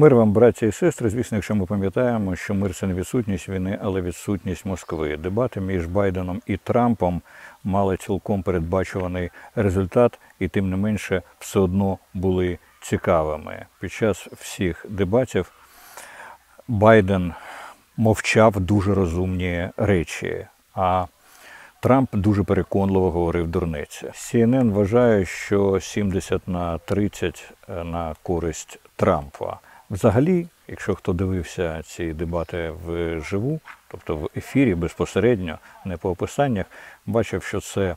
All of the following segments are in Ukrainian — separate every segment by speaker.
Speaker 1: Мир вам, браті і сестри. Звісно, якщо ми пам'ятаємо, що мир це не відсутність війни, але відсутність Москви. Дебати між Байденом і Трампом мали цілком передбачуваний результат, і тим не менше все одно були цікавими. Під час всіх дебатів Байден мовчав дуже розумні речі. А Трамп дуже переконливо говорив дурниці. CNN вважає, що 70 на 30 на користь Трампа. Взагалі, якщо хто дивився ці дебати вживу, тобто в ефірі безпосередньо, не по описаннях, бачив, що це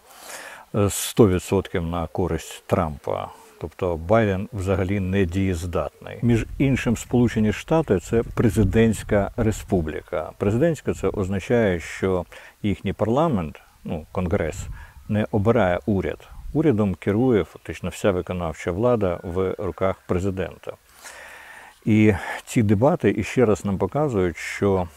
Speaker 1: 100% на користь Трампа. Тобто Байден взагалі не дієздатний. Між іншим, Сполучені Штати це президентська республіка. Президентська це означає, що їхній парламент, ну конгрес, не обирає уряд. Урядом керує фактично вся виконавча влада в руках президента. І ці дебати іще раз нам показують, що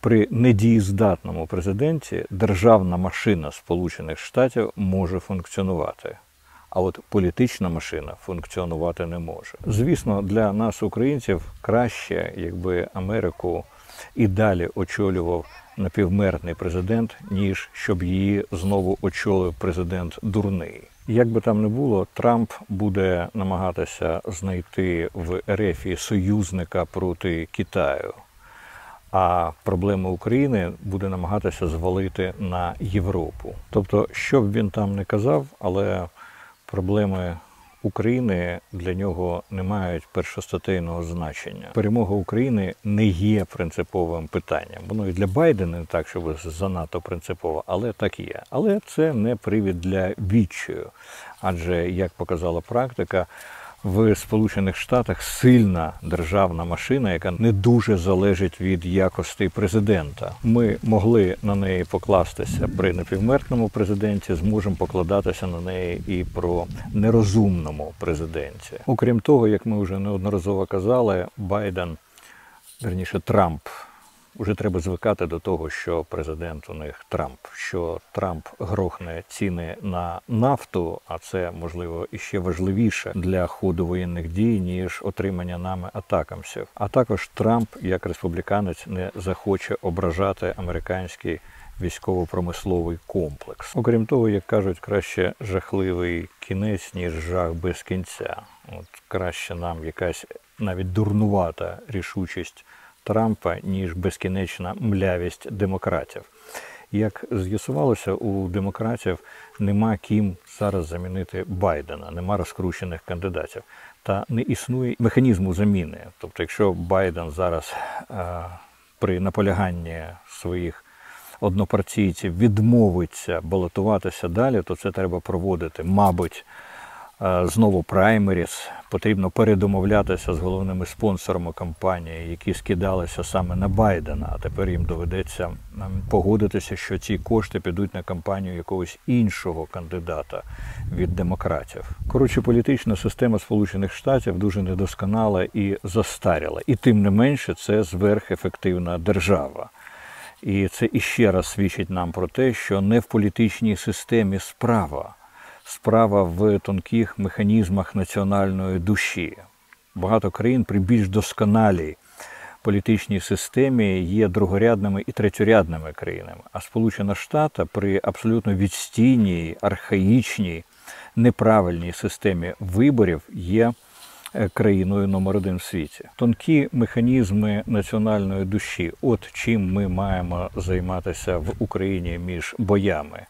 Speaker 1: при недієздатному президенті державна машина Сполучених Штатів може функціонувати. А от політична машина функціонувати не може. Звісно, для нас, українців, краще, якби Америку і далі очолював напівмертний президент, ніж щоб її знову очолив президент дурний. Як би там не було, Трамп буде намагатися знайти в РФ союзника проти Китаю, а проблеми України буде намагатися звалити на Європу. Тобто, що б він там не казав, але проблеми України для нього не мають першостатейного значення. Перемога України не є принциповим питанням. Воно і для Байдена не так, щоб занадто принципово, але так є. Але це не привід для відчаю. Адже як показала практика. В Сполучених Штатах сильна державна машина, яка не дуже залежить від якості президента. Ми могли на неї покластися при напівмертному президенті, зможемо покладатися на неї і про нерозумному президенті. Окрім того, як ми вже неодноразово казали, Байден, верніше Трамп. Уже треба звикати до того, що президент у них Трамп, що Трамп грохне ціни на нафту, а це можливо іще важливіше для ходу воєнних дій ніж отримання нами атакамсів. А також Трамп, як республіканець, не захоче ображати американський військово-промисловий комплекс. Окрім того, як кажуть, краще жахливий кінець ніж жах без кінця. От краще нам якась навіть дурнувата рішучість. Трампа, ніж безкінечна млявість демократів. Як з'ясувалося, у демократів нема ким зараз замінити Байдена, нема розкручених кандидатів. Та не існує механізму заміни. Тобто, якщо Байден зараз а, при наполяганні своїх однопартійців відмовиться балотуватися далі, то це треба проводити, мабуть. Знову праймеріс, потрібно передомовлятися з головними спонсорами кампанії, які скидалися саме на Байдена. А тепер їм доведеться погодитися, що ці кошти підуть на кампанію якогось іншого кандидата від демократів. Коротше, політична система Сполучених Штатів дуже недосконала і застаріла. І тим не менше, це зверхефективна держава. І це іще раз свідчить нам про те, що не в політичній системі справа справа в тонких механізмах національної душі. Багато країн при більш досконалій політичній системі є другорядними і третьорядними країнами. А Сполучена Штата при абсолютно відстійній, архаїчній, неправильній системі виборів є е, країною номер один в світі. Тонкі механізми національної душі, от чим ми маємо займатися в Україні між боями.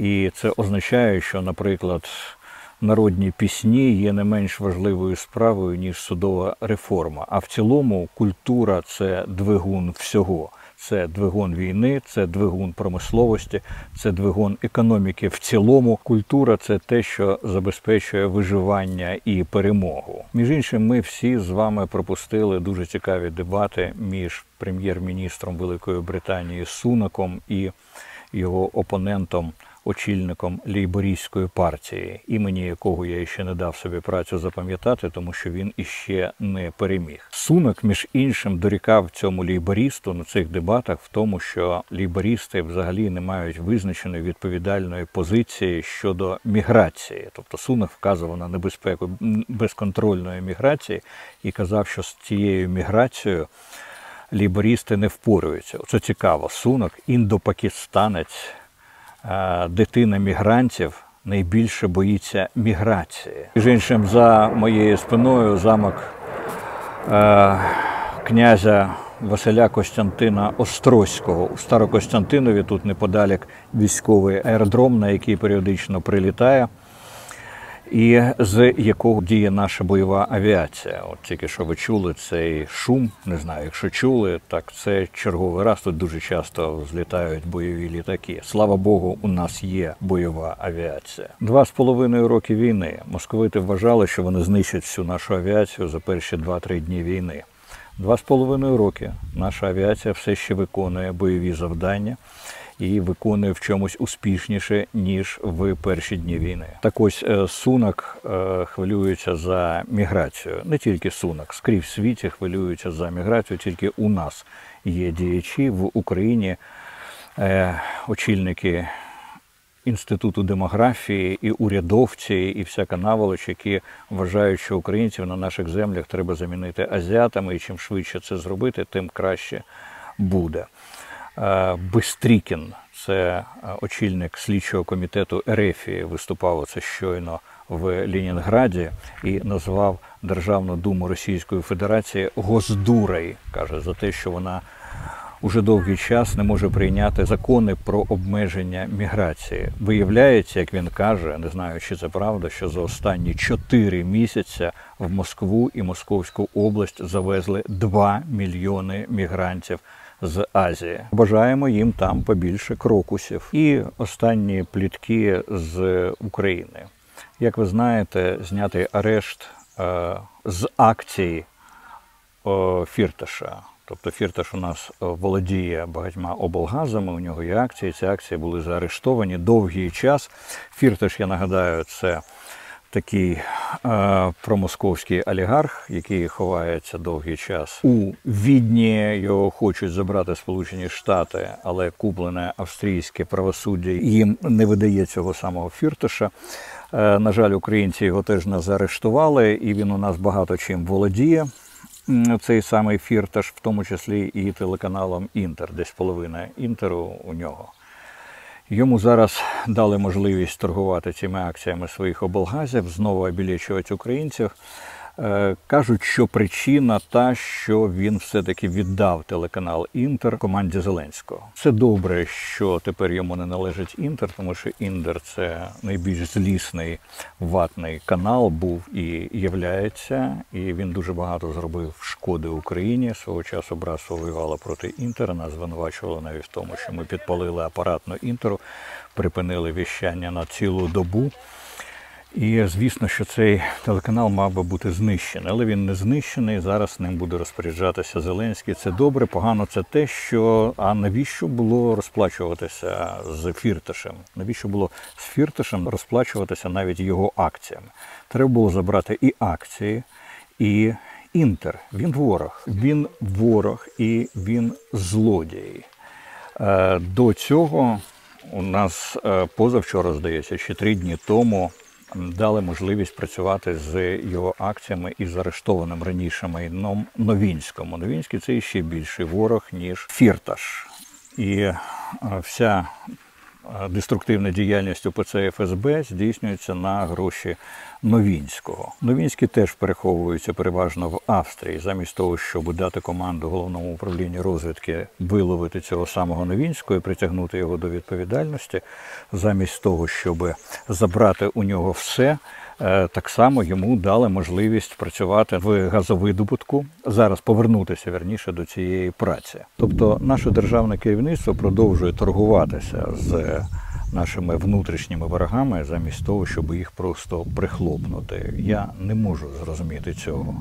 Speaker 1: І це означає, що, наприклад, народні пісні є не менш важливою справою, ніж судова реформа. А в цілому культура це двигун всього. Це двигун війни, це двигун промисловості, це двигун економіки. В цілому культура це те, що забезпечує виживання і перемогу. Між іншим, ми всі з вами пропустили дуже цікаві дебати між прем'єр-міністром Великої Британії Сунаком і його опонентом очільником лейбористської партії, імені якого я ще не дав собі працю запам'ятати, тому що він іще не переміг. Сунок, між іншим, дорікав цьому лейбористу на цих дебатах в тому, що лейбористи взагалі не мають визначеної відповідальної позиції щодо міграції. Тобто Сунок вказував на небезпеку безконтрольної міграції і казав, що з цією міграцією ліберісти не впораються. Це цікаво. Сунок, індопакистанець, дитина мігрантів найбільше боїться міграції. Між іншим, за моєю спиною замок е, князя Василя Костянтина Острозького у Старокостянтинові. Тут неподалік військовий аеродром, на який періодично прилітає і з якого діє наша бойова авіація. От тільки що ви чули цей шум, не знаю, якщо чули, так це черговий раз. Тут дуже часто злітають бойові літаки. Слава Богу, у нас є бойова авіація. Два з половиною роки війни московити вважали, що вони знищать всю нашу авіацію за перші два-три дні війни. Два з половиною роки наша авіація все ще виконує бойові завдання і виконує в чомусь успішніше ніж в перші дні війни. Так ось е, сунок е, хвилюється за міграцію. Не тільки сунок, скрізь в світі хвилюються за міграцію. Тільки у нас є діячі в Україні, е, очільники. Інституту демографії і урядовці, і всяка наволоч, які вважають, що українців на наших землях треба замінити азіатами, і чим швидше це зробити, тим краще буде. Е, Бистрікін, це е, очільник слідчого комітету Ерефії, виступав це щойно в Ленінграді і назвав Державну думу Російської Федерації Госдурой, каже за те, що вона уже довгий час не може прийняти закони про обмеження міграції. Виявляється, як він каже, не знаю, чи це правда, що за останні чотири місяці в Москву і Московську область завезли 2 мільйони мігрантів з Азії. Бажаємо їм там побільше крокусів. І останні плітки з України. Як ви знаєте, знятий арешт е, з акції е, Фірташа. Тобто Фірташ у нас володіє багатьма облгазами, у нього є акції. Ці акції були заарештовані довгий час. Фірташ, я нагадаю, це такий е, промосковський олігарх, який ховається довгий час у відні. Його хочуть забрати Сполучені Штати, але куплене австрійське правосуддя їм не видає цього самого фірташа. Е, на жаль, українці його теж не заарештували, і він у нас багато чим володіє. Цей самий фірташ, в тому числі і телеканалом Інтер, десь половина інтеру у нього. Йому зараз дали можливість торгувати цими акціями своїх облгазів, знову обілічувати українців. Е, кажуть, що причина та, що він все-таки віддав телеканал Інтер команді Зеленського. Це добре, що тепер йому не належить Інтер, тому що Інтер це найбільш злісний ватний канал, був і являється, і він дуже багато зробив шкоди Україні. Свого часу братство воювало проти Інтера. Нас звинувачували навіть в тому, що ми підпалили апаратну інтеру, припинили віщання на цілу добу. І звісно, що цей телеканал мав би бути знищений, але він не знищений. Зараз ним буде розпоряджатися Зеленський. Це добре, погано це те, що а навіщо було розплачуватися з Фірташем? Навіщо було з Фірташем розплачуватися навіть його акціями? Треба було забрати і акції, і інтер. Він ворог. Він ворог і він злодій. Е, до цього у нас е, позавчора здається, чи три дні тому дали можливість працювати з його акціями і з арештованим раніше майном Новінському. Новінський це ще більший ворог, ніж Фірташ. І е, вся деструктивна діяльність УПЦ ФСБ здійснюється на гроші Новінського. Новінський теж переховується переважно в Австрії, замість того, щоб дати команду головному управлінню розвідки виловити цього самого Новінського і притягнути його до відповідальності, замість того, щоб забрати у нього все. Е, так само йому дали можливість працювати в газовидобутку, зараз повернутися верніше до цієї праці. Тобто, наше державне керівництво продовжує торгуватися з нашими внутрішніми ворогами, замість того, щоб їх просто прихлопнути. Я не можу зрозуміти цього.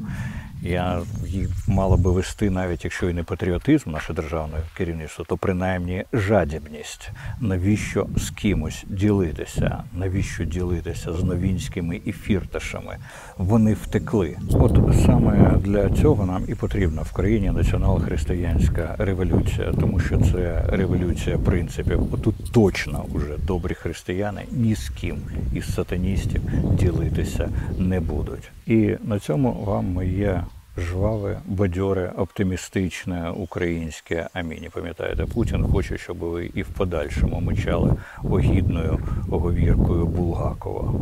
Speaker 1: Я їх мало би вести, навіть якщо і не патріотизм, наше державне керівництво, то принаймні жадібність. Навіщо з кимось ділитися? Навіщо ділитися з новінськими і фірташами? Вони втекли. От саме для цього нам і потрібна в країні націонал-християнська революція, тому що це революція принципів. Отут точно уже добрі християни ні з ким із сатаністів ділитися не будуть. І на цьому вам моє жваве, бадьоре, оптимістичне українське аміні. Пам'ятаєте, Путін хоче, щоб ви і в подальшому мечали огідною оговіркою Булгакова.